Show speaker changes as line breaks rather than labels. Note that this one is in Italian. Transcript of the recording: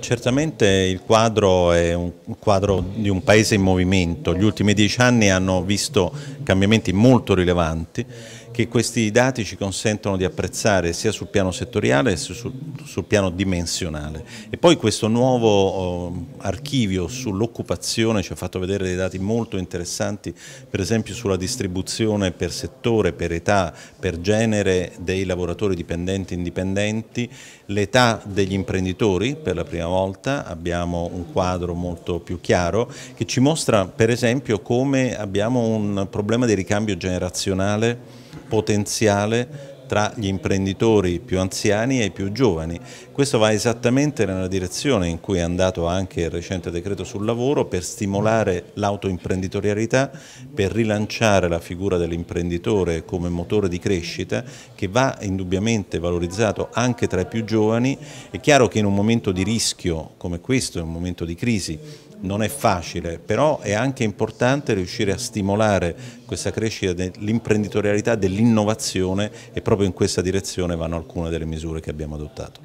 Certamente il quadro è un quadro di un paese in movimento, gli ultimi dieci anni hanno visto cambiamenti molto rilevanti che questi dati ci consentono di apprezzare sia sul piano settoriale che sul, sul piano dimensionale. E poi questo nuovo oh, archivio sull'occupazione ci ha fatto vedere dei dati molto interessanti, per esempio sulla distribuzione per settore, per età, per genere dei lavoratori dipendenti e indipendenti, l'età degli imprenditori per la prima volta, abbiamo un quadro molto più chiaro che ci mostra per esempio come abbiamo un problema di ricambio generazionale potenziale tra gli imprenditori più anziani e i più giovani. Questo va esattamente nella direzione in cui è andato anche il recente decreto sul lavoro per stimolare l'autoimprenditorialità, per rilanciare la figura dell'imprenditore come motore di crescita che va indubbiamente valorizzato anche tra i più giovani. È chiaro che in un momento di rischio come questo, in un momento di crisi, non è facile, però è anche importante riuscire a stimolare questa crescita dell'imprenditorialità, dell'innovazione e proprio in questa direzione vanno alcune delle misure che abbiamo adottato.